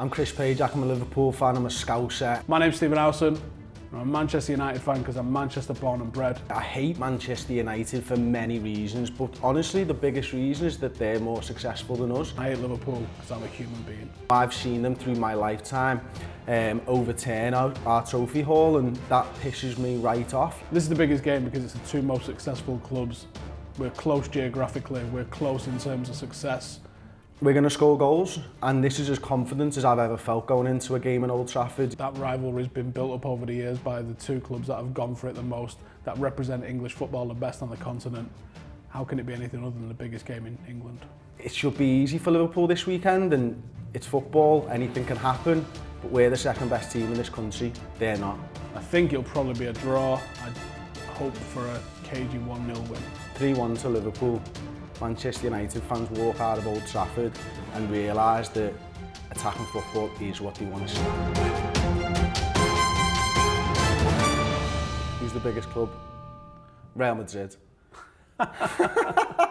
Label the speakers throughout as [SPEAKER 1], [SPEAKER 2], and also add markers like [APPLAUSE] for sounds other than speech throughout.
[SPEAKER 1] I'm Chris Pajak, I'm a Liverpool fan, I'm a Scouser.
[SPEAKER 2] My name's Stephen Howson. I'm a Manchester United fan because I'm Manchester born and bred.
[SPEAKER 1] I hate Manchester United for many reasons, but honestly the biggest reason is that they're more successful than us.
[SPEAKER 2] I hate Liverpool because I'm a human being.
[SPEAKER 1] I've seen them through my lifetime um, overturn our, our trophy hall and that pisses me right off.
[SPEAKER 2] This is the biggest game because it's the two most successful clubs. We're close geographically, we're close in terms of success.
[SPEAKER 1] We're going to score goals, and this is as confident as I've ever felt going into a game in Old Trafford.
[SPEAKER 2] That rivalry's been built up over the years by the two clubs that have gone for it the most, that represent English football the best on the continent. How can it be anything other than the biggest game in England?
[SPEAKER 1] It should be easy for Liverpool this weekend, and it's football, anything can happen, but we're the second best team in this country, they're not.
[SPEAKER 2] I think it'll probably be a draw. I hope for a cagey 1-0 win.
[SPEAKER 1] 3-1 to Liverpool. Manchester United fans walk out of Old Trafford and realise that attacking football is what they want to see. Who's the biggest club? Real Madrid. [LAUGHS]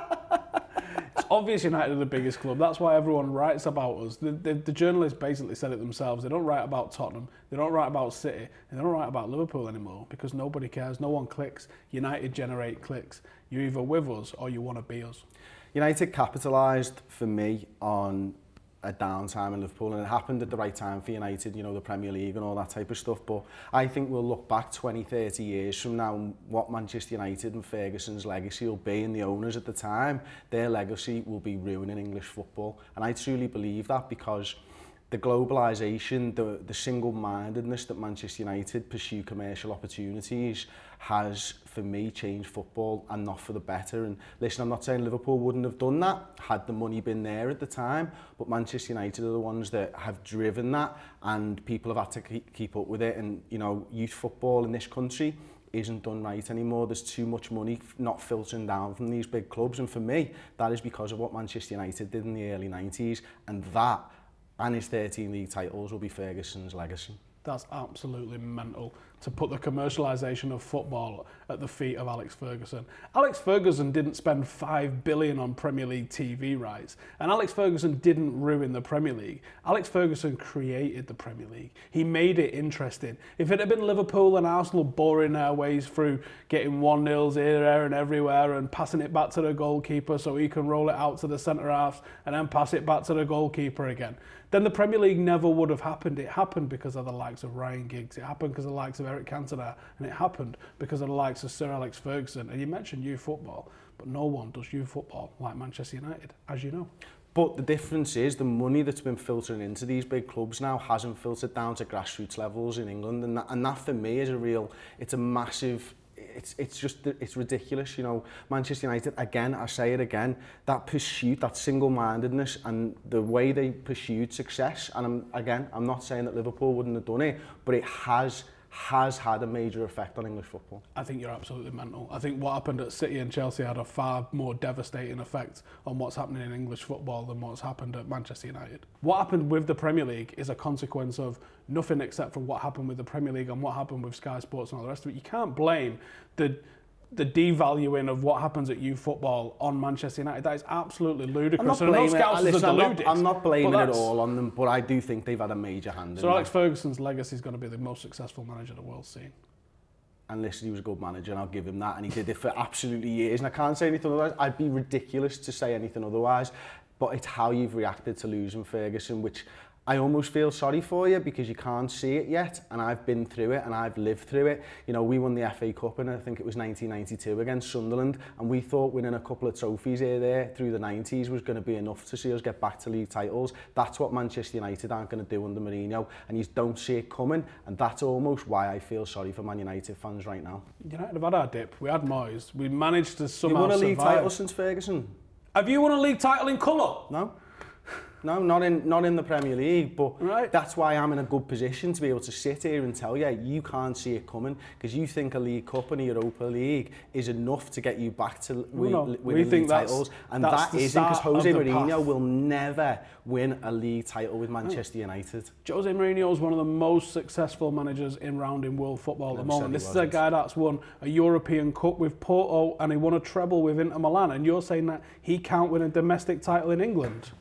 [SPEAKER 2] obvious United are the biggest club. That's why everyone writes about us. The, the, the, journalists basically said it themselves. They don't write about Tottenham. They don't write about City. They don't write about Liverpool anymore because nobody cares. No one clicks. United generate clicks. You're either with us or you want to be us.
[SPEAKER 1] United capitalised for me on a downtime in Liverpool and it happened at the right time for United, you know, the Premier League and all that type of stuff. But I think we'll look back 20, 30 years from now what Manchester United and Ferguson's legacy will be and the owners at the time, their legacy will be ruining English football. And I truly believe that because the globalisation, the, the single-mindedness that Manchester United pursue commercial opportunities has for me, change football and not for the better. And listen, I'm not saying Liverpool wouldn't have done that had the money been there at the time, but Manchester United are the ones that have driven that and people have had to keep, keep up with it. And, you know, youth football in this country isn't done right anymore. There's too much money not filtering down from these big clubs. And for me, that is because of what Manchester United did in the early 90s. And that and his 13 league titles will be Ferguson's legacy.
[SPEAKER 2] That's absolutely mental. To put the commercialisation of football at the feet of Alex Ferguson. Alex Ferguson didn't spend 5 billion on Premier League TV rights, and Alex Ferguson didn't ruin the Premier League. Alex Ferguson created the Premier League. He made it interesting. If it had been Liverpool and Arsenal boring their ways through getting 1-0s here, there and everywhere and passing it back to the goalkeeper so he can roll it out to the centre half and then pass it back to the goalkeeper again, then the Premier League never would have happened. It happened because of the likes of Ryan Giggs. It happened because of the likes of Eric Cantona, and it happened because of the likes of Sir Alex Ferguson. And you mentioned youth football, but no one does youth football like Manchester United, as you know.
[SPEAKER 1] But the difference is the money that's been filtering into these big clubs now hasn't filtered down to grassroots levels in England, and that, and that for me is a real, it's a massive it's it's just it's ridiculous you know Manchester United again I say it again that pursuit that single-mindedness and the way they pursued success and I'm, again I'm not saying that Liverpool wouldn't have done it but it has has had a major effect on English football.
[SPEAKER 2] I think you're absolutely mental. I think what happened at City and Chelsea had a far more devastating effect on what's happening in English football than what's happened at Manchester United. What happened with the Premier League is a consequence of nothing except for what happened with the Premier League and what happened with Sky Sports and all the rest of it. You can't blame the the devaluing of what happens at youth football on Manchester United. That is absolutely ludicrous.
[SPEAKER 1] I'm not blaming, listen, I'm, not, I'm not blaming it all on them, but I do think they've had a major hand
[SPEAKER 2] so Alex
[SPEAKER 1] that.
[SPEAKER 2] Ferguson's legacy is going to be the most successful manager the world's seen.
[SPEAKER 1] And listen, he was a good manager, and I'll give him that. And he did it for absolutely years. And I can't say anything otherwise. I'd be ridiculous to say anything otherwise. But it's how you've reacted to losing Ferguson, which I almost feel sorry for you because you can't see it yet and I've been through it and I've lived through it. You know, we won the FA Cup and I think it was 1992 against Sunderland and we thought winning a couple of trophies here there through the 90s was going to be enough to see us get back to league titles. That's what Manchester United aren't going to do under Mourinho and you don't see it coming and that's almost why I feel sorry for Man United fans right now.
[SPEAKER 2] United have had our dip. We had Moyes. We managed to somehow survive.
[SPEAKER 1] You won a league
[SPEAKER 2] survive.
[SPEAKER 1] title since Ferguson.
[SPEAKER 2] Have you won a league title in colour?
[SPEAKER 1] No. No, not in not in the Premier League, but
[SPEAKER 2] right.
[SPEAKER 1] that's why I'm in a good position to be able to sit here and tell you you can't see it coming because you think a League Cup and a Europa League is enough to get you back to
[SPEAKER 2] no,
[SPEAKER 1] winning
[SPEAKER 2] we think
[SPEAKER 1] league titles, and
[SPEAKER 2] that's
[SPEAKER 1] that isn't because Jose Mourinho
[SPEAKER 2] path.
[SPEAKER 1] will never win a league title with Manchester no. United.
[SPEAKER 2] Jose Mourinho is one of the most successful managers in round in world football at the moment. This is a guy that's won a European Cup with Porto and he won a treble with Inter Milan, and you're saying that he can't win a domestic title in England?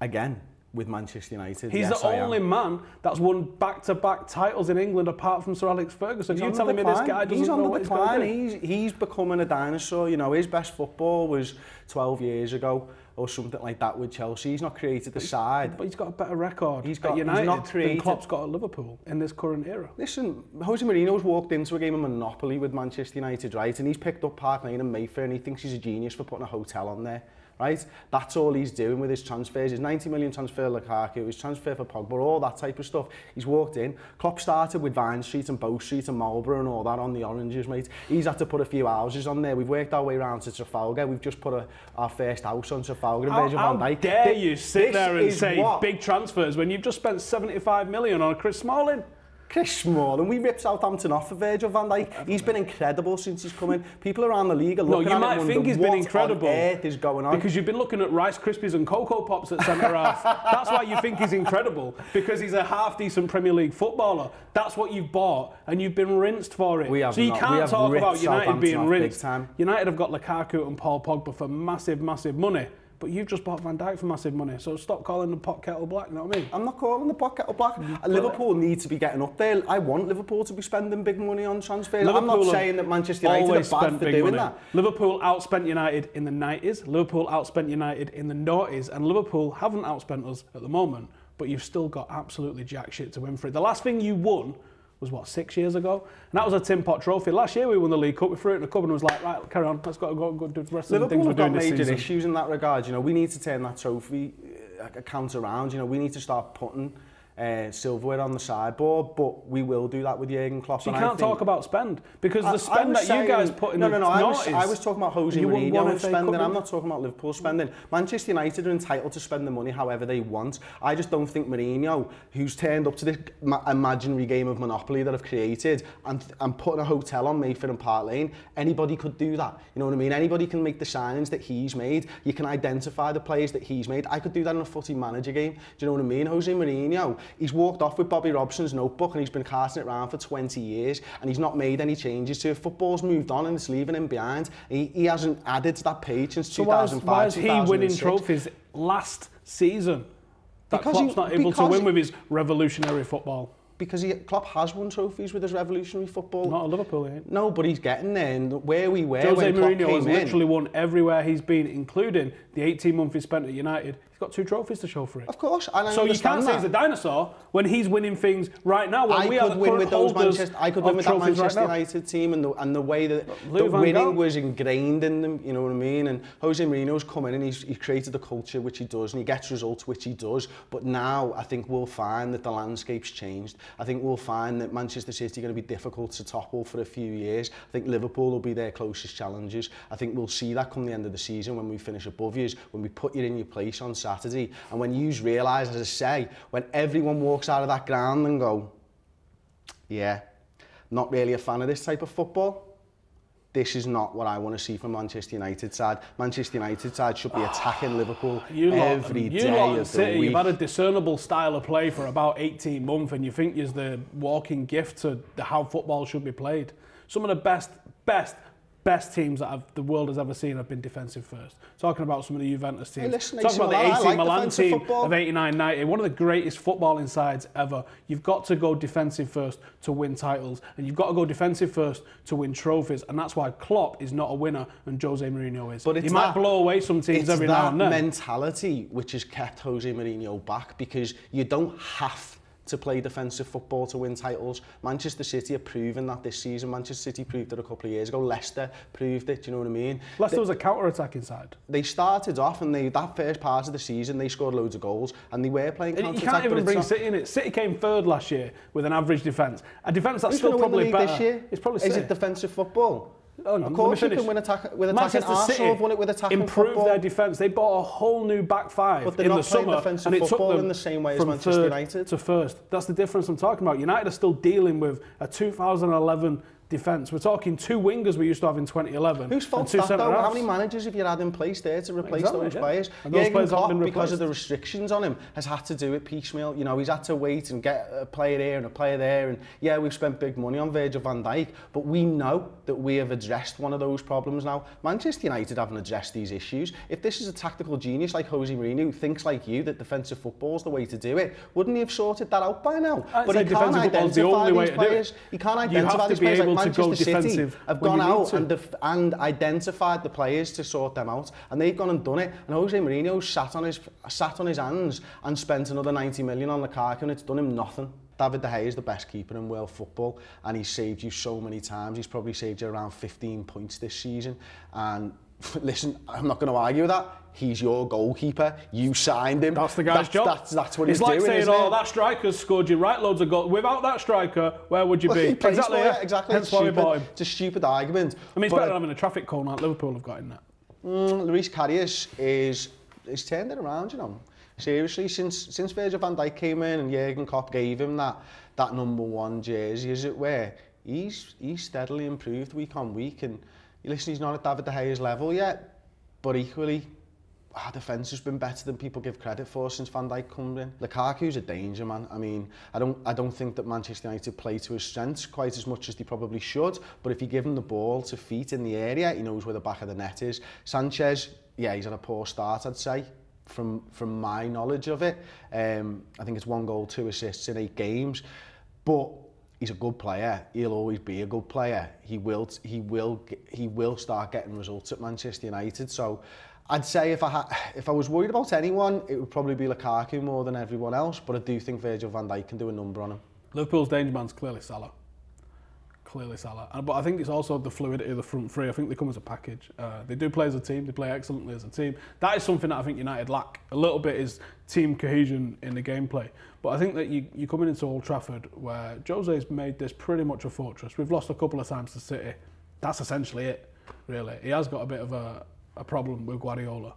[SPEAKER 1] Again, with Manchester United.
[SPEAKER 2] He's
[SPEAKER 1] yes,
[SPEAKER 2] the only man that's won back-to-back titles in England apart from Sir Alex Ferguson.
[SPEAKER 1] He's
[SPEAKER 2] you telling me this guy doesn't
[SPEAKER 1] he's on
[SPEAKER 2] know
[SPEAKER 1] the
[SPEAKER 2] what he's
[SPEAKER 1] decline.
[SPEAKER 2] to?
[SPEAKER 1] He's he's becoming a dinosaur. You know, his best football was 12 years ago or something like that with Chelsea. He's not created the side.
[SPEAKER 2] But he's got a better record
[SPEAKER 1] He's
[SPEAKER 2] at
[SPEAKER 1] got- he's
[SPEAKER 2] United
[SPEAKER 1] not
[SPEAKER 2] than
[SPEAKER 1] created-
[SPEAKER 2] Klopp's got at Liverpool in this current era.
[SPEAKER 1] Listen, Jose Mourinho's walked into a game of Monopoly with Manchester United, right? And he's picked up Park Lane and Mayfair and he thinks he's a genius for putting a hotel on there, right? That's all he's doing with his transfers. His 90 million transfer Lukaku, his transfer for Pogba, all that type of stuff. He's walked in. Klopp started with Vine Street and Bow Street and Marlborough and all that on the oranges, mate. He's had to put a few houses on there. We've worked our way around to Trafalgar. We've just put a, our first house on Trafalgar.
[SPEAKER 2] How, how
[SPEAKER 1] Van Dijk.
[SPEAKER 2] dare
[SPEAKER 1] this,
[SPEAKER 2] you sit there and say
[SPEAKER 1] what?
[SPEAKER 2] big transfers when you've just spent 75 million on Chris Smalling?
[SPEAKER 1] Chris Smalling, we ripped Southampton off for Virgil van Dijk. He's been incredible since he's come in. People around the league are
[SPEAKER 2] No,
[SPEAKER 1] looking
[SPEAKER 2] you
[SPEAKER 1] at
[SPEAKER 2] might
[SPEAKER 1] and
[SPEAKER 2] think he's been
[SPEAKER 1] what
[SPEAKER 2] incredible
[SPEAKER 1] on earth is going on.
[SPEAKER 2] Because you've been looking at Rice Krispies and Cocoa Pops at centre half. [LAUGHS] That's why you think he's incredible. Because he's a half decent Premier League footballer. That's what you've bought, and you've been rinsed for it.
[SPEAKER 1] We have
[SPEAKER 2] so you
[SPEAKER 1] not.
[SPEAKER 2] Can't talk about United being rinsed.
[SPEAKER 1] time.
[SPEAKER 2] United have got Lukaku and Paul Pogba for massive, massive money. But you've just bought Van Dijk for massive money. So stop calling the pot kettle black. You know what I mean?
[SPEAKER 1] I'm not calling the pocket kettle black. Liverpool need to be getting up there. I want Liverpool to be spending big money on transfers. I'm not saying that Manchester United are bad for doing
[SPEAKER 2] money.
[SPEAKER 1] that.
[SPEAKER 2] Liverpool outspent United in the 90s. Liverpool outspent United in the noughties, and Liverpool haven't outspent us at the moment. But you've still got absolutely jack shit to win for it. The last thing you won was what six years ago, and that was a Tim Pot Trophy. Last year we won the League Cup. We threw it in the cupboard and was like, right, carry on. Let's go, go, go do the rest of the things
[SPEAKER 1] Liverpool
[SPEAKER 2] we're doing this
[SPEAKER 1] major
[SPEAKER 2] season.
[SPEAKER 1] issues in that regard. You know, we need to turn that trophy uh, account around. You know, we need to start putting uh, silverware on the sideboard, but we will do that with Jurgen Klopp.
[SPEAKER 2] So you can't talk about spend because
[SPEAKER 1] I-
[SPEAKER 2] the spend that
[SPEAKER 1] saying-
[SPEAKER 2] you guys put in
[SPEAKER 1] no, no, no. I was, I was talking about Jose Mourinho
[SPEAKER 2] one
[SPEAKER 1] and
[SPEAKER 2] FA Cup,
[SPEAKER 1] spending. I'm
[SPEAKER 2] didn't
[SPEAKER 1] talking about Liverpool spending. Manchester United are entitled to spend the money however they want. I just don't think Mourinho, who's turned up to this imaginary game of Monopoly that I've created and, and putting a hotel on Mayfair and Park Lane, anybody could do that. You know what I mean? Anybody can make the signings that he's made. You can identify the players that he's made. I could do that in a footy manager game. Do you know what I mean? Jose Mourinho, he's walked off with Bobby Robson's notebook and he's been casting it around for 20 years and he's not made any changes to it. Football's moved on and it's leaving him behind. He, he hasn't added to that page since
[SPEAKER 2] So why is,
[SPEAKER 1] 2005,
[SPEAKER 2] why is he winning trophies last season? That
[SPEAKER 1] Because
[SPEAKER 2] Klopp's
[SPEAKER 1] he-
[SPEAKER 2] not able to win
[SPEAKER 1] he-
[SPEAKER 2] with his revolutionary football.
[SPEAKER 1] Because he, Klopp has won trophies with his revolutionary football.
[SPEAKER 2] Not at Liverpool, he ain't.
[SPEAKER 1] No, but he's getting there. And where we were
[SPEAKER 2] Jose
[SPEAKER 1] when Klopp
[SPEAKER 2] Mourinho
[SPEAKER 1] came
[SPEAKER 2] has
[SPEAKER 1] in,
[SPEAKER 2] literally won everywhere he's been, including the 18 months he spent at United. He's got two trophies to show for it.
[SPEAKER 1] Of course, and I
[SPEAKER 2] So you can't say he's a dinosaur when he's winning things right now. When
[SPEAKER 1] I
[SPEAKER 2] we are
[SPEAKER 1] could
[SPEAKER 2] the
[SPEAKER 1] win with those Manchester. I could win with that Manchester
[SPEAKER 2] right.
[SPEAKER 1] United team and the and the way that
[SPEAKER 2] Louis
[SPEAKER 1] the
[SPEAKER 2] van
[SPEAKER 1] winning
[SPEAKER 2] Gaal.
[SPEAKER 1] was ingrained in them. You know what I mean? And Jose Mourinho's come in and he's he created the culture which he does, and he gets results which he does. But now I think we'll find that the landscape's changed. I think we'll find that Manchester City are going to be difficult to topple for a few years. I think Liverpool will be their closest challenges. I think we'll see that come the end of the season when we finish above you, when we put you in your place on Saturday, and when you realise, as I say, when everyone walks out of that ground and go, yeah, not really a fan of this type of football. This is not what I want to see from Manchester United side. Manchester United side should be attacking [SIGHS] Liverpool
[SPEAKER 2] You lot, you
[SPEAKER 1] day
[SPEAKER 2] lot
[SPEAKER 1] of the
[SPEAKER 2] City,
[SPEAKER 1] week.
[SPEAKER 2] You've had a discernible style of play for about 18 months and you think you're the walking gift to how football should be played. Some of the best, best, best teams that I've, the world has ever seen have been defensive first. Talking about some of the Juventus teams.
[SPEAKER 1] listen,
[SPEAKER 2] Talking about the AC
[SPEAKER 1] like
[SPEAKER 2] Milan team
[SPEAKER 1] football.
[SPEAKER 2] of 89-90. One of the greatest footballing sides ever. You've got to go defensive first to win titles. And you've got to go defensive first to win trophies. And that's why Klopp is not a winner and Jose Mourinho is.
[SPEAKER 1] But
[SPEAKER 2] he might
[SPEAKER 1] that-
[SPEAKER 2] blow away some teams every now and then.
[SPEAKER 1] mentality which has kept Jose Mourinho back because you don't have to play defensive football to win titles. Manchester City are proving that this season. Manchester City proved it a couple of years ago. Leicester proved it, do you know what I mean?
[SPEAKER 2] Leicester they, was a counter-attacking side.
[SPEAKER 1] They started off and they that first part of the season they scored loads of goals and they were playing counter-attack.
[SPEAKER 2] You can't even bring
[SPEAKER 1] not...
[SPEAKER 2] City in it. City came third last year with an average defence. A defence that's
[SPEAKER 1] Who's
[SPEAKER 2] still probably better.
[SPEAKER 1] This year?
[SPEAKER 2] It's probably City.
[SPEAKER 1] Is it defensive football?
[SPEAKER 2] Oh, no,
[SPEAKER 1] of course you can win attack with attacking.
[SPEAKER 2] Manchester
[SPEAKER 1] Arsenal
[SPEAKER 2] City
[SPEAKER 1] won it with attacking
[SPEAKER 2] improved
[SPEAKER 1] football.
[SPEAKER 2] their defence. They bought a whole new back five
[SPEAKER 1] But they're
[SPEAKER 2] in
[SPEAKER 1] not
[SPEAKER 2] the
[SPEAKER 1] playing
[SPEAKER 2] summer,
[SPEAKER 1] defensive
[SPEAKER 2] and it took
[SPEAKER 1] football
[SPEAKER 2] them
[SPEAKER 1] in the same way as Manchester United.
[SPEAKER 2] to first. That's the difference I'm talking about. United are still dealing with a 2011 defence. We're talking two wingers we used to have in 2011.
[SPEAKER 1] Whose fault that though? How many managers have you had in place there to replace
[SPEAKER 2] Exactly,
[SPEAKER 1] those
[SPEAKER 2] yeah.
[SPEAKER 1] players?
[SPEAKER 2] And those players
[SPEAKER 1] Klopp, because of the restrictions on him, has had to do it piecemeal. You know, he's had to wait and get a player here and a player there. And yeah, we've spent big money on Virgil van Dijk, but we know that we have addressed one of those problems now. Manchester United haven't addressed these issues. If this is a tactical genius like Jose Mourinho who thinks like you that defensive football is the way to do it, wouldn't he have sorted that out by now?
[SPEAKER 2] I'd
[SPEAKER 1] but he can't
[SPEAKER 2] defensive football is the
[SPEAKER 1] identify these players. He can't identify these players Manchester
[SPEAKER 2] to go
[SPEAKER 1] City
[SPEAKER 2] defensive.
[SPEAKER 1] have gone out and, and identified the players to sort them out, and they've gone and done it. And Jose Mourinho sat on his sat on his hands and spent another 90 million on Lukaku, and it's done him nothing. David De Gea is the best keeper in world football and he's saved you so many times. He's probably saved you around 15 points this season and [LAUGHS] listen, I'm not going to argue with that. He's your goalkeeper. You signed him.
[SPEAKER 2] That's the guy's
[SPEAKER 1] that's,
[SPEAKER 2] job.
[SPEAKER 1] That's, that's what
[SPEAKER 2] it's
[SPEAKER 1] he's
[SPEAKER 2] like
[SPEAKER 1] doing,
[SPEAKER 2] saying, "Oh,
[SPEAKER 1] it?
[SPEAKER 2] that striker's scored you right loads of goals." Without that striker, where would you
[SPEAKER 1] Well,
[SPEAKER 2] be? exactly. yeah.
[SPEAKER 1] exactly. It's stupid. It's a stupid argument.
[SPEAKER 2] I mean, it's
[SPEAKER 1] But
[SPEAKER 2] better than having a traffic cone like Liverpool have got in that.
[SPEAKER 1] Mm, Loris Karius is is turned it around, you know. Seriously, since since Virgil van Dijk came in and Jurgen Klopp gave him that that number one jersey, as it were, he's he's steadily improved week on week. And Ulysses not at David De Gea's level yet, but equally, our defence has been better than people give credit for since Van Dijk come in. Lukaku's a danger, man. I mean, I don't, I don't think that Manchester United play to his strengths quite as much as they probably should, but if you give him the ball to feet in the area, he knows where the back of the net is. Sanchez, yeah, he's had a poor start, I'd say, from, from my knowledge of it. Um, I think it's one goal, two assists in eight games, but he's a good player. He'll always be a good player. He will he will he will start getting results at Manchester United. So I'd say if I ha- if I was worried about anyone, it would probably be Lukaku more than everyone else. But I do think Virgil van Dijk can do a number on him.
[SPEAKER 2] Liverpool's danger man's clearly Salah. Clearly Salah. But I think it's also the fluidity of the front three. I think they come as a package. Uh, they do play as a team. They play excellently as a team. That is something that I think United lack. A little bit is team cohesion in the gameplay. But I think that you, you're coming into Old Trafford where Jose's made this pretty much a fortress. We've lost a couple of times to City. That's essentially it, really. He has got a bit of a, a problem with Guardiola.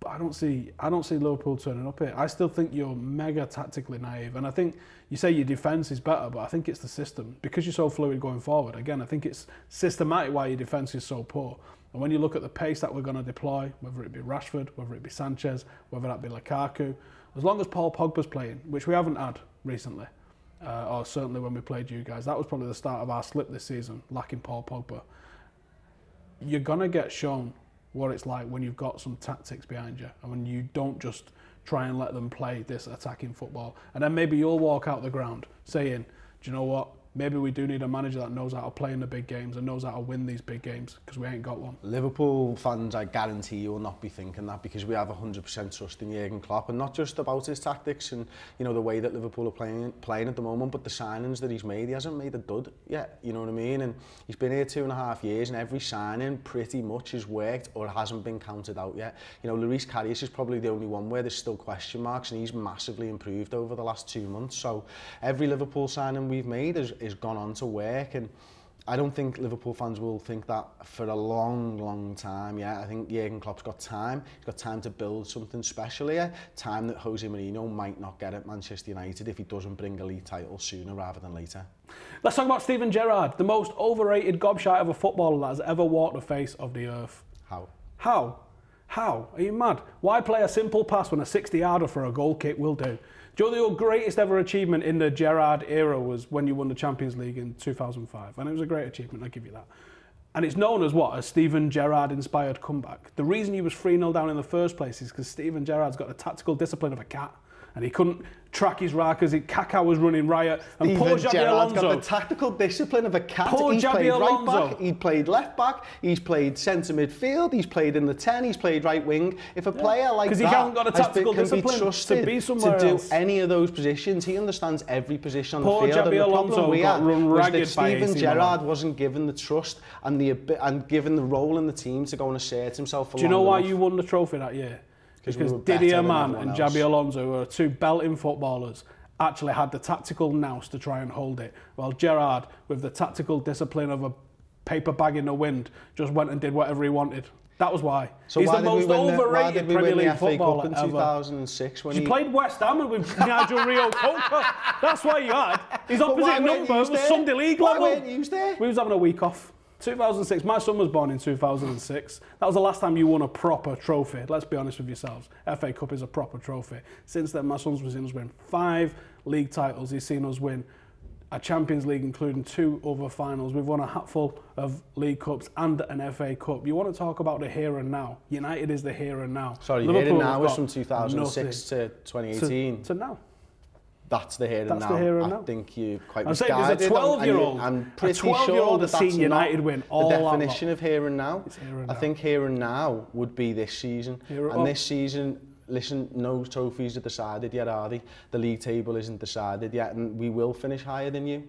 [SPEAKER 2] But I don't see I don't see Liverpool turning up here. I still think you're mega tactically naive, and I think you say your defence is better, but I think it's the system because you're so fluid going forward. Again, I think it's systematic why your defence is so poor. And when you look at the pace that we're going to deploy, whether it be Rashford, whether it be Sanchez, whether that be Lukaku, as long as Paul Pogba's playing, which we haven't had recently, uh, or certainly when we played you guys, that was probably the start of our slip this season, lacking Paul Pogba you're going to get shown what it's like when you've got some tactics behind you and when you don't just try and let them play this attacking football. And then maybe you'll walk out the ground saying, do you know what? Maybe we do need a manager that knows how to play in the big games and knows how to win these big games because we ain't got one.
[SPEAKER 1] Liverpool fans, I guarantee you will not be thinking that because we have 100% trust in Jurgen Klopp and not just about his tactics and you know the way that Liverpool are playing playing at the moment, but the signings that he's made. He hasn't made a dud yet, you know what I mean? And he's been here two and a half years, and every signing pretty much has worked or hasn't been counted out yet. You know, Loris Karius is probably the only one where there's still question marks, and he's massively improved over the last two months. So every Liverpool signing we've made has, has gone on to work and. I don't think Liverpool fans will think that for a long, long time. Yeah, I think Jurgen Klopp's got time. He's got time to build something special here. Time that Jose Mourinho might not get at Manchester United if he doesn't bring a league title sooner rather than later.
[SPEAKER 2] Let's talk about Steven Gerrard, the most overrated gobshite of a footballer that has ever walked the face of the earth.
[SPEAKER 1] How?
[SPEAKER 2] How? How? Are you mad? Why play a simple pass when a 60 yarder for a goal kick will do? Do you know your greatest ever achievement in the Gerrard era was when you won the Champions League in 2005? And it was a great achievement, I'll give you that. And it's known as what? A Steven Gerrard inspired comeback. The reason he was 3 0 down in the first place is because Steven Gerrard's got the tactical discipline of a cat. And he couldn't track his rackers. Kaká was running riot. And poor
[SPEAKER 1] Steven
[SPEAKER 2] Xabi
[SPEAKER 1] Gerrard's
[SPEAKER 2] Alonso.
[SPEAKER 1] got the tactical discipline of a cat.
[SPEAKER 2] Poor
[SPEAKER 1] he's
[SPEAKER 2] Xabi
[SPEAKER 1] played right
[SPEAKER 2] Alonso.
[SPEAKER 1] back, he played left back, he's played centre midfield, he's played in the 10, he's played right wing. If a player like
[SPEAKER 2] 'Cause he
[SPEAKER 1] that
[SPEAKER 2] hasn't got a tactical
[SPEAKER 1] been, can be
[SPEAKER 2] discipline to be somewhere
[SPEAKER 1] do
[SPEAKER 2] else.
[SPEAKER 1] any of those positions, he understands every position on
[SPEAKER 2] Poor
[SPEAKER 1] the field.
[SPEAKER 2] Xabi
[SPEAKER 1] and the
[SPEAKER 2] Alonso
[SPEAKER 1] problem we had
[SPEAKER 2] run
[SPEAKER 1] was that Steven Gerrard wasn't given the trust and the and given the role in the team to go and assert himself.
[SPEAKER 2] Do you know why you won the trophy that year?
[SPEAKER 1] 'Cause we
[SPEAKER 2] Because
[SPEAKER 1] better
[SPEAKER 2] Didi
[SPEAKER 1] Hamann
[SPEAKER 2] and
[SPEAKER 1] else.
[SPEAKER 2] Alonso, who are two belting footballers, actually had the tactical nous to try and hold it. While Gerrard, with the tactical discipline of a paper bag in the wind, just went and did whatever he wanted. That was why.
[SPEAKER 1] So
[SPEAKER 2] He's
[SPEAKER 1] why
[SPEAKER 2] the
[SPEAKER 1] we
[SPEAKER 2] most
[SPEAKER 1] the,
[SPEAKER 2] overrated
[SPEAKER 1] we
[SPEAKER 2] Premier League footballer
[SPEAKER 1] in
[SPEAKER 2] ever.
[SPEAKER 1] 2006 when he
[SPEAKER 2] played West Ham with [LAUGHS] Nigel Reo-Coker. That's why you had. His opposite number was? Sunday League
[SPEAKER 1] Why
[SPEAKER 2] level.
[SPEAKER 1] weren't you there?
[SPEAKER 2] We was having a week off. 2006. My son was born in 2006. That was the last time you won a proper trophy. Let's be honest with yourselves. FA Cup is a proper trophy. Since then, my son's seen us win five league titles. He's seen us win a Champions League, including two other finals. We've won a hatful of League Cups and an FA Cup. You want to talk about the here and now? United is the here and now.
[SPEAKER 1] Sorry,
[SPEAKER 2] Liverpool
[SPEAKER 1] here and now
[SPEAKER 2] is
[SPEAKER 1] from 2006
[SPEAKER 2] nothing
[SPEAKER 1] to 2018.
[SPEAKER 2] to, to now.
[SPEAKER 1] That's the here and
[SPEAKER 2] That's
[SPEAKER 1] now.
[SPEAKER 2] the here and
[SPEAKER 1] I
[SPEAKER 2] now.
[SPEAKER 1] think you quite
[SPEAKER 2] I'm saying there's a
[SPEAKER 1] misguided on- and you-
[SPEAKER 2] 12-year-old,
[SPEAKER 1] I'm pretty
[SPEAKER 2] 12-year-old
[SPEAKER 1] sure
[SPEAKER 2] has
[SPEAKER 1] that
[SPEAKER 2] seen United win all
[SPEAKER 1] the definition of here and now.
[SPEAKER 2] here and
[SPEAKER 1] I
[SPEAKER 2] now.
[SPEAKER 1] think here and now would be this season.
[SPEAKER 2] Here-
[SPEAKER 1] and
[SPEAKER 2] oh.
[SPEAKER 1] this season, listen, no trophies are decided yet, are they? The league table isn't decided yet, and we will finish higher than you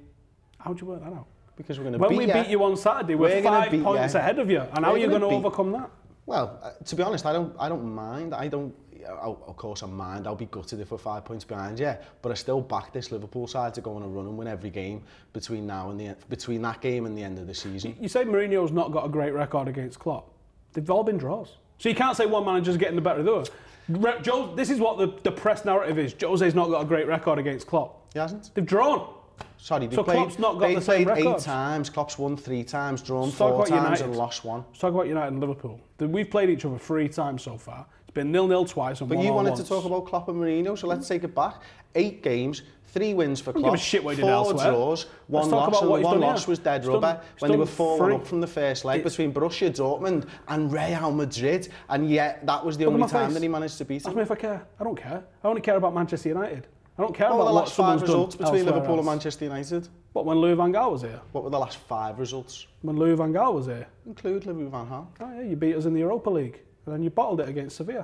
[SPEAKER 2] How'd you work that out?
[SPEAKER 1] because we're going to
[SPEAKER 2] When
[SPEAKER 1] beat
[SPEAKER 2] we
[SPEAKER 1] you.
[SPEAKER 2] beat you on Saturday, we're,
[SPEAKER 1] We're
[SPEAKER 2] five points
[SPEAKER 1] you.
[SPEAKER 2] ahead of you. And how
[SPEAKER 1] We're
[SPEAKER 2] are you going to overcome that?
[SPEAKER 1] Well, uh, to be honest, I don't, I don't mind. I don't. Of course, I'm mind. I'll be gutted if we're five points behind, yeah. But I still back this Liverpool side to go on a run and win every game between now and the between that game and the end of the season.
[SPEAKER 2] You say Mourinho's not got a great record against Klopp. They've all been draws. So you can't say one manager's getting the better of the other. Re- Joe, this is what the, the press narrative is. Jose's not got a great record against Klopp.
[SPEAKER 1] He hasn't.
[SPEAKER 2] They've drawn.
[SPEAKER 1] Sorry, they
[SPEAKER 2] So
[SPEAKER 1] played,
[SPEAKER 2] Klopp's not got
[SPEAKER 1] they
[SPEAKER 2] the same
[SPEAKER 1] played eight
[SPEAKER 2] records.
[SPEAKER 1] times. Klopp's won three times, drawn
[SPEAKER 2] Let's
[SPEAKER 1] four times,
[SPEAKER 2] United.
[SPEAKER 1] and lost one.
[SPEAKER 2] Let's talk about United and Liverpool. We've played each other three times so far. Been nil-nil twice and
[SPEAKER 1] But you wanted
[SPEAKER 2] once.
[SPEAKER 1] to talk about Klopp and Mourinho, so let's take it back. Eight games, three wins for Klopp,
[SPEAKER 2] shit what
[SPEAKER 1] four
[SPEAKER 2] elsewhere.
[SPEAKER 1] draws, one loss, and
[SPEAKER 2] what
[SPEAKER 1] the
[SPEAKER 2] he's
[SPEAKER 1] one loss
[SPEAKER 2] here.
[SPEAKER 1] was dead
[SPEAKER 2] He's
[SPEAKER 1] rubber
[SPEAKER 2] done-
[SPEAKER 1] when they were 4
[SPEAKER 2] three.
[SPEAKER 1] up from the first leg
[SPEAKER 2] It's-
[SPEAKER 1] between Borussia Dortmund and Real Madrid, and yet that was the only time
[SPEAKER 2] face.
[SPEAKER 1] that he managed to beat
[SPEAKER 2] Ask me if I care. I don't care. I only care about Manchester United. I don't care
[SPEAKER 1] What
[SPEAKER 2] about
[SPEAKER 1] the
[SPEAKER 2] what
[SPEAKER 1] last five results between Liverpool and. Manchester United?
[SPEAKER 2] What, when Louis van Gaal was here?
[SPEAKER 1] What were the last five results?
[SPEAKER 2] When Louis van Gaal was here?
[SPEAKER 1] Include Louis van Gaal.
[SPEAKER 2] Oh yeah, you beat us in the Europa League. And then you bottled it against Sevilla.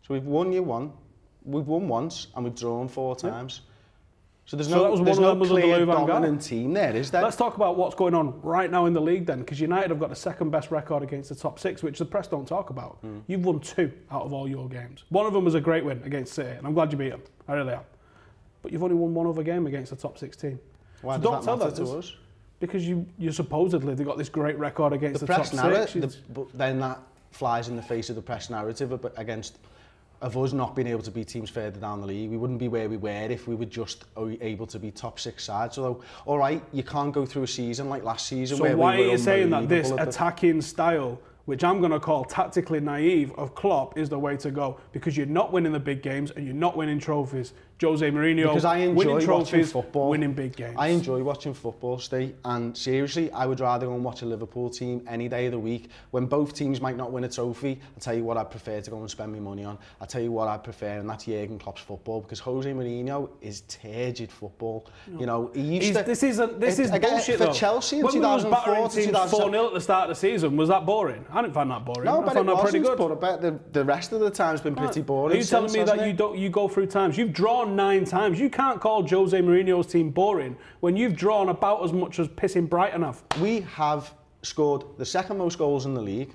[SPEAKER 1] So we've won you one, we've won once, and we've drawn four times. So there's
[SPEAKER 2] So
[SPEAKER 1] no,
[SPEAKER 2] that was
[SPEAKER 1] there's
[SPEAKER 2] one
[SPEAKER 1] no
[SPEAKER 2] them
[SPEAKER 1] clear
[SPEAKER 2] Gaal.
[SPEAKER 1] dominant team there, is there?
[SPEAKER 2] Let's talk about what's going on right now in the league then, because United have got the second best record against the top six, which the press don't talk about.
[SPEAKER 1] Hmm.
[SPEAKER 2] You've won two out of all your games. One of them was a great win against City, and I'm glad you beat them. I really am. But you've only won one other game against the top 16.
[SPEAKER 1] Why
[SPEAKER 2] So
[SPEAKER 1] does
[SPEAKER 2] don't
[SPEAKER 1] that
[SPEAKER 2] tell
[SPEAKER 1] matter
[SPEAKER 2] that
[SPEAKER 1] to us?
[SPEAKER 2] Because you, you supposedly they've got this great record against
[SPEAKER 1] The
[SPEAKER 2] the,
[SPEAKER 1] press
[SPEAKER 2] top six. It's-
[SPEAKER 1] the, but then that flies in the face of the press narrative against of us not being able to beat teams further down the league. We wouldn't be where we were if we were just able to be top six sides. So, all right, you can't go through a season like last season
[SPEAKER 2] so
[SPEAKER 1] where
[SPEAKER 2] why
[SPEAKER 1] we were
[SPEAKER 2] are you saying that this
[SPEAKER 1] attacking the...
[SPEAKER 2] style, which I'm going to call tactically naive, of Klopp is the way to go? Because you're not winning the big games and you're not winning trophies. Jose Mourinho
[SPEAKER 1] Because I enjoy
[SPEAKER 2] winning
[SPEAKER 1] watching
[SPEAKER 2] trophies,
[SPEAKER 1] football.
[SPEAKER 2] winning big games.
[SPEAKER 1] I enjoy watching football, Steve, and seriously, I would rather go and watch a Liverpool team any day of the week. When both teams might not win a trophy, I'll tell you what I'd prefer to go and spend my money on. I'll tell you what I'd prefer, and that's Jurgen Klopp's football, because Jose Mourinho is turgid football. You know, he used
[SPEAKER 2] He's-
[SPEAKER 1] to...
[SPEAKER 2] this is a, this
[SPEAKER 1] it-
[SPEAKER 2] is
[SPEAKER 1] again,
[SPEAKER 2] bullshit
[SPEAKER 1] For
[SPEAKER 2] though.
[SPEAKER 1] Chelsea in
[SPEAKER 2] when we was
[SPEAKER 1] 2004 to
[SPEAKER 2] teams
[SPEAKER 1] 2007...
[SPEAKER 2] 4 0 at the start of the season, was that boring? I didn't find that boring.
[SPEAKER 1] No,
[SPEAKER 2] I
[SPEAKER 1] but
[SPEAKER 2] found
[SPEAKER 1] it
[SPEAKER 2] that pretty
[SPEAKER 1] wasn't,
[SPEAKER 2] good.
[SPEAKER 1] but I bet the, the rest of the time's been pretty boring
[SPEAKER 2] Are you telling
[SPEAKER 1] since,
[SPEAKER 2] me that
[SPEAKER 1] hasn't
[SPEAKER 2] you don't you go through times? You've drawn nine times. You can't call Jose Mourinho's team boring when you've drawn about as much as pissing Brighton off.
[SPEAKER 1] We have scored the second most goals in the league,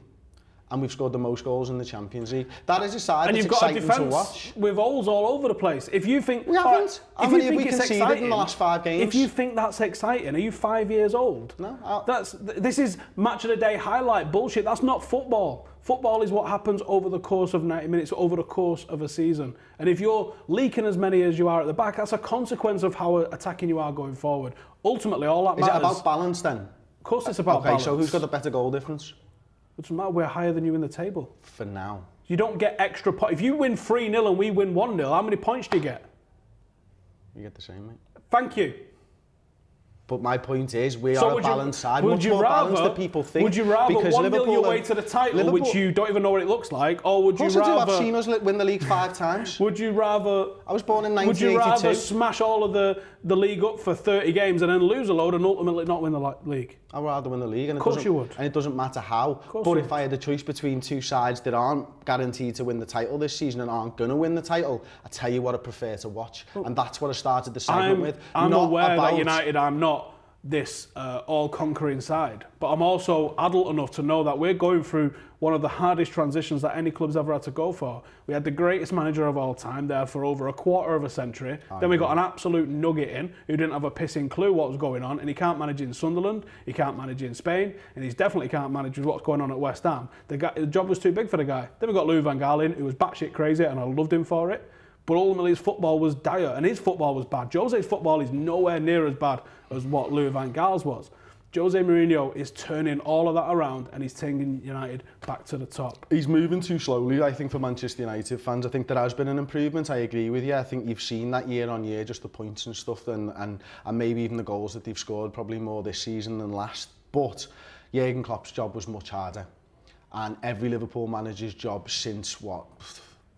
[SPEAKER 1] and we've scored the most goals in the Champions League. That is a side
[SPEAKER 2] And
[SPEAKER 1] that's
[SPEAKER 2] you've got a
[SPEAKER 1] exciting to
[SPEAKER 2] defence
[SPEAKER 1] watch.
[SPEAKER 2] with holes all over the place. If you think
[SPEAKER 1] We haven't. How
[SPEAKER 2] if
[SPEAKER 1] many
[SPEAKER 2] you
[SPEAKER 1] have
[SPEAKER 2] think
[SPEAKER 1] we
[SPEAKER 2] it's
[SPEAKER 1] conceded in the last five games?
[SPEAKER 2] If you think that's exciting, are you five years old?
[SPEAKER 1] No, I-
[SPEAKER 2] That's this is match of the day highlight bullshit. That's not football. Football is what happens over the course of 90 minutes, over the course of a season. And if you're leaking as many as you are at the back, that's a consequence of how attacking you are going forward. Ultimately, all that
[SPEAKER 1] Is it
[SPEAKER 2] matters.
[SPEAKER 1] about balance then?
[SPEAKER 2] of course, it's about
[SPEAKER 1] okay,
[SPEAKER 2] balance.
[SPEAKER 1] so who's got the better goal difference?
[SPEAKER 2] It doesn't matter. We're higher than you in the table.
[SPEAKER 1] For now.
[SPEAKER 2] You don't get extra points. If you win 3 0 and we win 1 0, how many points do you get?
[SPEAKER 1] You get the same, mate.
[SPEAKER 2] Thank you.
[SPEAKER 1] But my point is, we
[SPEAKER 2] So
[SPEAKER 1] are a
[SPEAKER 2] would you-
[SPEAKER 1] balanced side.
[SPEAKER 2] Would
[SPEAKER 1] much
[SPEAKER 2] you
[SPEAKER 1] more
[SPEAKER 2] rather,
[SPEAKER 1] balanced than people think.
[SPEAKER 2] Would you rather
[SPEAKER 1] because
[SPEAKER 2] one
[SPEAKER 1] Liverpool
[SPEAKER 2] your way to the title,
[SPEAKER 1] Liverpool,
[SPEAKER 2] which you don't even know what it looks like, or would
[SPEAKER 1] Of
[SPEAKER 2] you
[SPEAKER 1] course I do. I've
[SPEAKER 2] rather?
[SPEAKER 1] seen us win the league five times.
[SPEAKER 2] Would you rather?
[SPEAKER 1] I was born in 1982.
[SPEAKER 2] Would you rather smash all of the, the league up for 30 games and then lose a load and ultimately not win the league?
[SPEAKER 1] I'd rather win the league, and it,
[SPEAKER 2] course
[SPEAKER 1] doesn't,
[SPEAKER 2] you would.
[SPEAKER 1] and it doesn't matter how.
[SPEAKER 2] course
[SPEAKER 1] But if I had a choice between two sides that aren't guaranteed to win the title this season and aren't going to win the title, I tell you what I prefer to watch, and that's what I started the segment
[SPEAKER 2] I'm,
[SPEAKER 1] with.
[SPEAKER 2] I'm
[SPEAKER 1] Not
[SPEAKER 2] aware
[SPEAKER 1] about,
[SPEAKER 2] that United are not this uh, all-conquering side. But I'm also adult enough to know that we're going through one of the hardest transitions that any club's ever had to go for. We had the greatest manager of all time there for over a quarter of a century. I then we got an absolute nugget in who didn't have a pissing clue what was going on, and he can't manage in Sunderland, he can't manage in Spain, and he definitely can't manage with what's going on at West Ham. The, guy, the job was too big for the guy. Then we got Lou van Gaal in, who was batshit crazy, and I loved him for it. But ultimately, his football was dire, and his football was bad. Jose's football is nowhere near as bad as what Louis van Gaal's was. Jose Mourinho is turning all of that around and he's taking United back to the top.
[SPEAKER 1] He's moving too slowly, I think, for Manchester United fans. I think there has been an improvement, I agree with you. I think you've seen that year on year, just the points and stuff, and, and, and maybe even the goals that they've scored, probably more this season than last. But Jurgen Klopp's job was much harder. And every Liverpool manager's job since, what,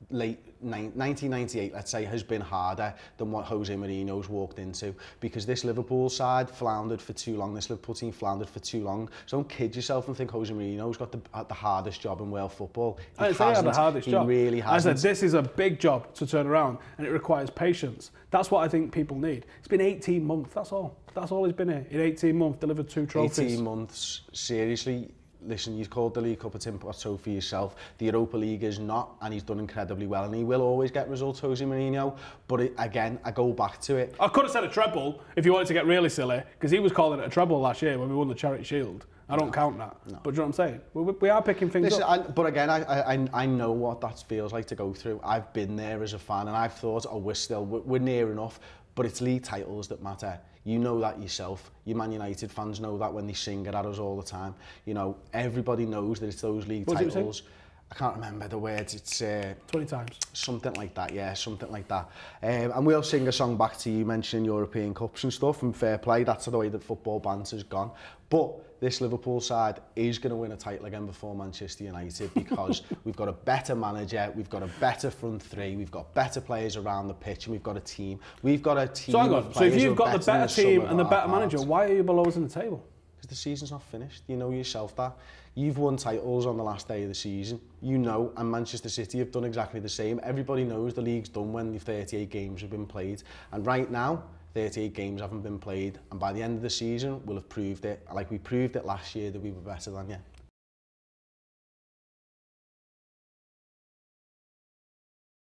[SPEAKER 1] late 1998, let's say, has been harder than what Jose Mourinho's walked into because this Liverpool side floundered for too long. This Liverpool team floundered for too long. So don't kid yourself and think Jose Mourinho's got the, uh, the hardest job in world football.
[SPEAKER 2] He I say the hardest
[SPEAKER 1] he
[SPEAKER 2] job.
[SPEAKER 1] really hasn't.
[SPEAKER 2] I said this is a big job to turn around and it requires patience. That's what I think people need. It's been 18 months. That's all. That's all he's been here. In 18 months, delivered two trophies.
[SPEAKER 1] 18 months. Seriously, listen, you've called the League Cup a tin Pot trophy yourself. The Europa League is not, and he's done incredibly well, and he will always get results, Jose Mourinho. But it, again, I go back to it.
[SPEAKER 2] I could have said a treble if you wanted to get really silly, because he was calling it a treble last year when we won the Charity Shield. I don't no, count that. No. But do you know what I'm saying? We, we are picking things Listen, up.
[SPEAKER 1] I, but again, I, I, I know what that feels like to go through. I've been there as a fan and I've thought, oh, we're still, we're, we're near enough. But it's league titles that matter. You know that yourself. Your Man United fans know that when they sing at us all the time. You know, everybody knows that it's those league what titles. I can't remember the words. It's uh,
[SPEAKER 2] 20 times.
[SPEAKER 1] Something like that, yeah, something like that. Um, and we'll sing a song back to you mentioning European Cups and stuff and fair play. That's the way that football banter's gone. But this Liverpool side is going to win a title again before Manchester United because [LAUGHS] we've got a better manager, we've got a better front three, we've got better players around the pitch, and we've got a team. We've got a team.
[SPEAKER 2] So hang on. So if you've got the better team and the better manager, why are you below us in the table?
[SPEAKER 1] Because the season's not finished. You know yourself that. You've won titles on the last day of the season. You know, and Manchester City have done exactly the same. Everybody knows the league's done when the 38 games have been played. And right now, 38 games haven't been played. And by the end of the season, we'll have proved it. Like we proved it last year that we were better than you.